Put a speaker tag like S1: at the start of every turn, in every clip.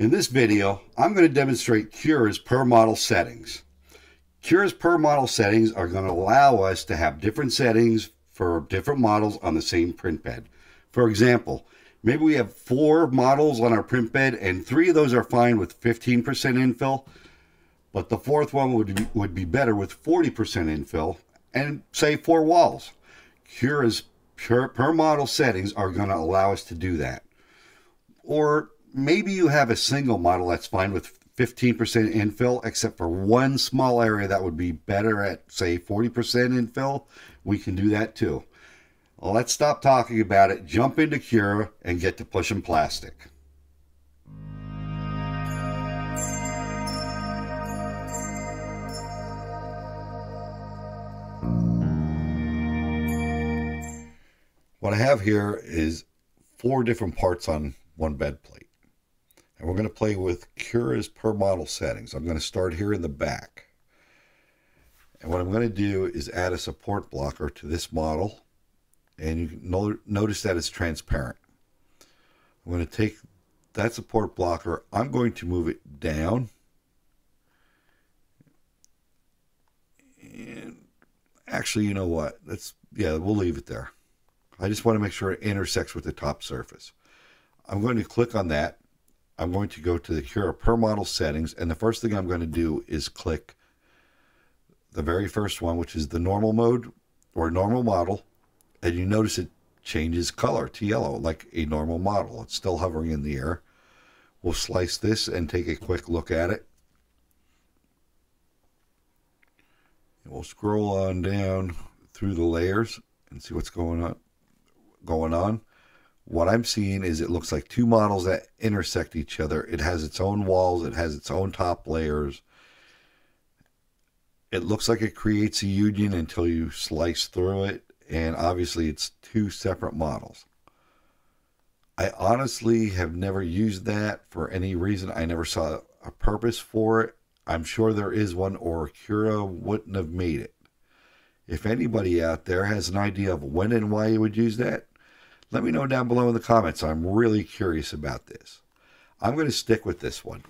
S1: In this video, I'm going to demonstrate Cura's per model settings. Cura's per model settings are going to allow us to have different settings for different models on the same print bed. For example, maybe we have four models on our print bed and three of those are fine with 15% infill, but the fourth one would be, would be better with 40% infill and say four walls. Cura's per, per model settings are going to allow us to do that. Or maybe you have a single model that's fine with 15% infill, except for one small area that would be better at, say, 40% infill. We can do that too. Let's stop talking about it, jump into Cura, and get to pushing plastic. What I have here is four different parts on one bed plate. And we're going to play with Cura's per model settings. I'm going to start here in the back. And what I'm going to do is add a support blocker to this model. And you can notice that it's transparent. I'm going to take that support blocker. I'm going to move it down. And actually, you know what? Let's, yeah, we'll leave it there. I just want to make sure it intersects with the top surface. I'm going to click on that. I'm going to go to the Cura per model settings. And the first thing I'm going to do is click the very first one, which is the normal mode or normal model. And you notice it changes color to yellow like a normal model. It's still hovering in the air. We'll slice this and take a quick look at it. And we'll scroll on down through the layers and see what's going on going on. What I'm seeing is it looks like two models that intersect each other. It has its own walls, it has its own top layers. It looks like it creates a union until you slice through it, and obviously it's two separate models. I honestly have never used that for any reason. I never saw a purpose for it. I'm sure there is one, or Cura wouldn't have made it. If anybody out there has an idea of when and why you would use that, let me know down below in the comments. I'm really curious about this. I'm going to stick with this one.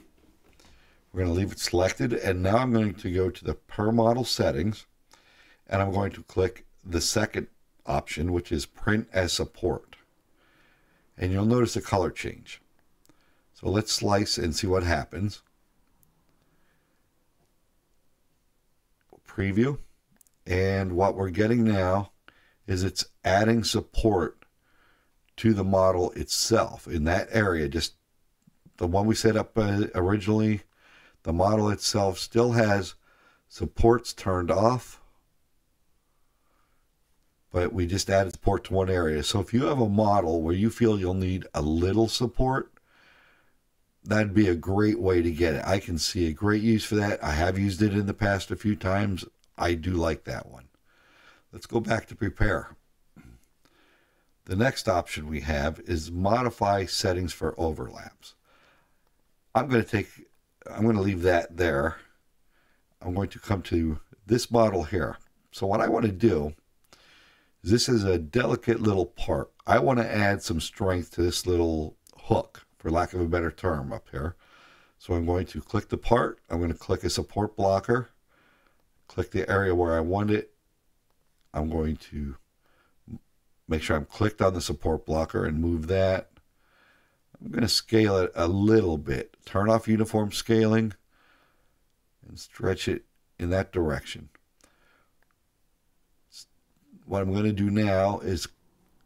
S1: We're going to leave it selected, and now I'm going to go to the per model settings, and I'm going to click the second option, which is print as support. And you'll notice the color change. So let's slice and see what happens. Preview. And what we're getting now is it's adding support to the model itself in that area. Just the one we set up uh, originally, the model itself still has supports turned off, but we just added support to one area. So if you have a model where you feel you'll need a little support, that'd be a great way to get it. I can see a great use for that. I have used it in the past a few times. I do like that one. Let's go back to prepare. The next option we have is modify settings for overlaps. I'm going to take, I'm going to leave that there. I'm going to come to this model here. So what I want to do this is a delicate little part. I want to add some strength to this little hook, for lack of a better term up here. So I'm going to click the part. I'm going to click a support blocker. Click the area where I want it. I'm going to Make sure I'm clicked on the support blocker and move that. I'm going to scale it a little bit. Turn off uniform scaling and stretch it in that direction. What I'm going to do now is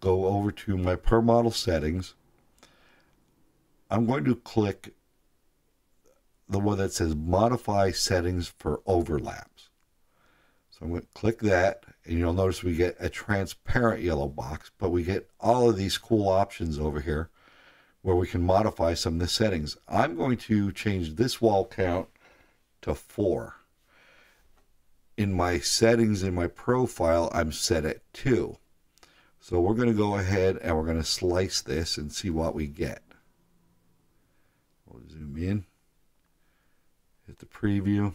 S1: go over to my per model settings. I'm going to click the one that says modify settings for overlaps. So I'm going to click that and you'll notice we get a transparent yellow box, but we get all of these cool options over here where we can modify some of the settings. I'm going to change this wall count to four. In my settings in my profile, I'm set at two. So we're going to go ahead and we're going to slice this and see what we get. We'll zoom in, hit the preview.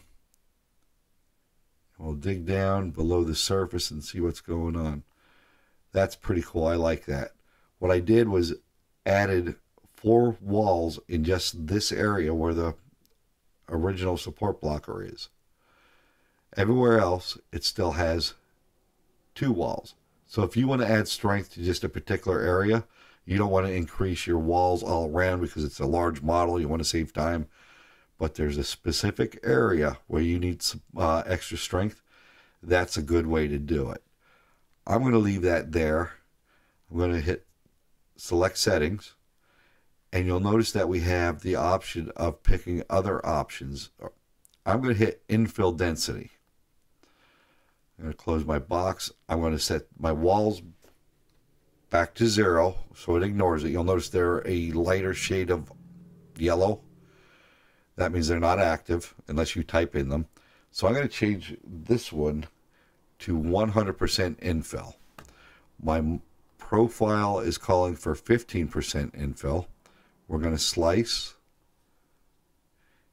S1: We'll dig down below the surface and see what's going on. That's pretty cool. I like that. What I did was added four walls in just this area where the original support blocker is. Everywhere else, it still has two walls. So if you want to add strength to just a particular area, you don't want to increase your walls all around because it's a large model. You want to save time. But there's a specific area where you need some uh, extra strength. That's a good way to do it. I'm going to leave that there. I'm going to hit select settings. And you'll notice that we have the option of picking other options. I'm going to hit infill density. I'm going to close my box. I'm going to set my walls back to zero so it ignores it. You'll notice they're a lighter shade of yellow. That means they're not active unless you type in them. So I'm going to change this one to 100% infill. My profile is calling for 15% infill. We're going to slice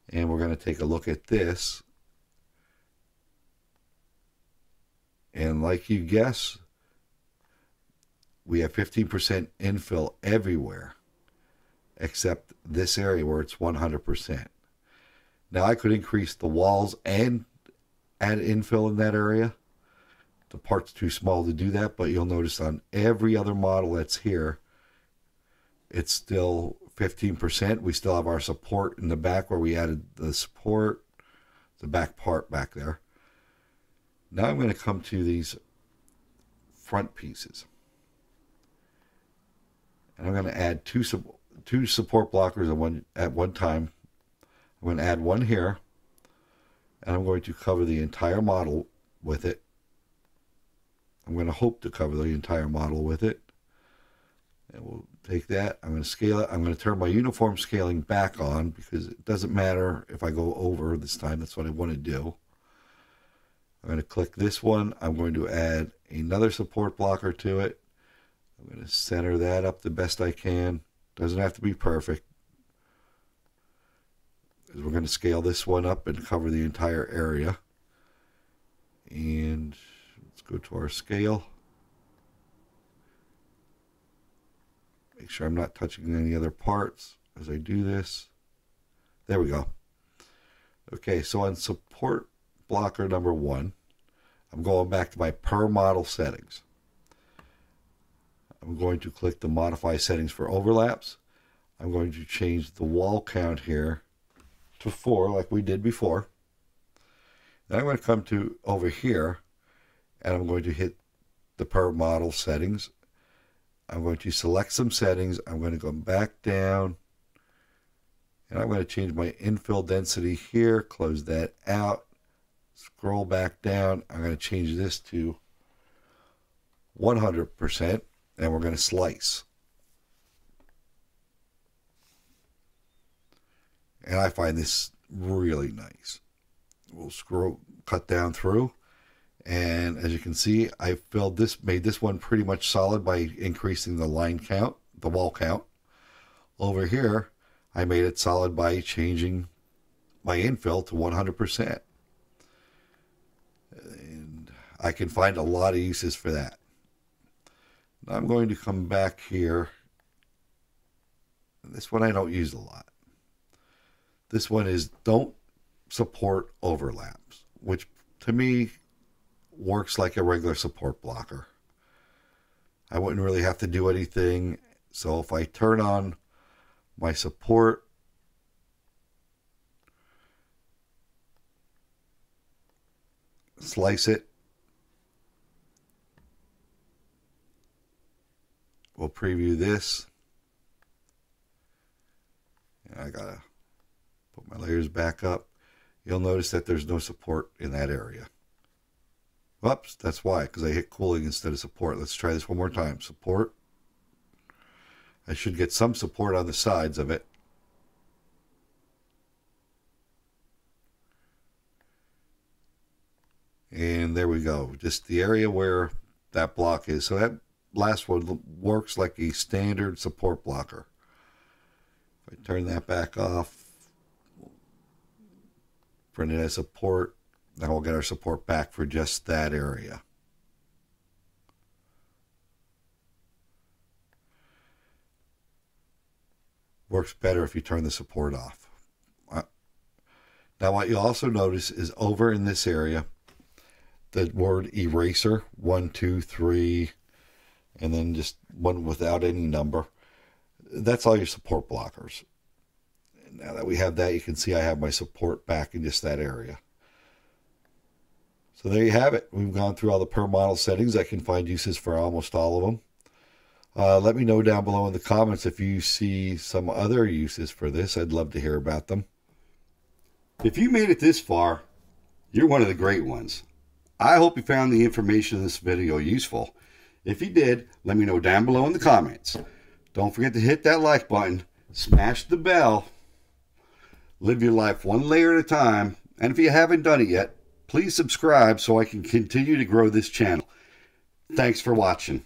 S1: and we're going to take a look at this And like you guess, we have 15% infill everywhere except this area where it's 100%. Now I could increase the walls and add infill in that area. The part's too small to do that, but you'll notice on every other model that's here, it's still 15%. We still have our support in the back where we added the support, the back part back there. Now I'm going to come to these front pieces. And I'm going to add two, two support blockers at one, at one time. I'm going to add one here. And I'm going to cover the entire model with it. I'm going to hope to cover the entire model with it. And we'll take that. I'm going to scale it. I'm going to turn my uniform scaling back on because it doesn't matter if I go over this time. That's what I want to do. I'm going to click this one. I'm going to add another support blocker to it. I'm going to center that up the best I can. Doesn't have to be perfect. We're going to scale this one up and cover the entire area. And let's go to our scale. Make sure I'm not touching any other parts as I do this. There we go. Okay, so on support blocker number one, I'm going back to my per model settings. I'm going to click the modify settings for overlaps. I'm going to change the wall count here to four like we did before. Then I'm going to come to over here and I'm going to hit the per model settings. I'm going to select some settings. I'm going to go back down and I'm going to change my infill density here, close that out. Scroll back down. I'm going to change this to 100% and we're going to slice. And I find this really nice. We'll scroll, cut down through. And as you can see, I filled this, made this one pretty much solid by increasing the line count, the wall count. Over here, I made it solid by changing my infill to 100%. And I can find a lot of uses for that. Now I'm going to come back here. This one I don't use a lot. This one is don't support overlaps, which to me works like a regular support blocker. I wouldn't really have to do anything. So if I turn on my support, slice it, We'll preview this. I gotta put my layers back up. You'll notice that there's no support in that area. Whoops, that's why, because I hit cooling instead of support. Let's try this one more time. Support. I should get some support on the sides of it. And there we go. Just the area where that block is. So that last one works like a standard support blocker. If I turn that back off, print it as support, then we'll get our support back for just that area. works better if you turn the support off. Uh, now what you also notice is over in this area, the word eraser, one, two, three, and then just one without any number. That's all your support blockers. Now that we have that, you can see I have my support back in just that area. So there you have it. We've gone through all the per model settings. I can find uses for almost all of them. Uh, let me know down below in the comments if you see some other uses for this. I'd love to hear about them.
S2: If you made it this far, you're one of the great ones. I hope you found the information in this video useful. If you did, let me know down below in the comments. Don't forget to hit that like button, smash the bell, live your life one layer at a time, and if you haven't done it yet, please subscribe so I can continue to grow this channel. Thanks for watching.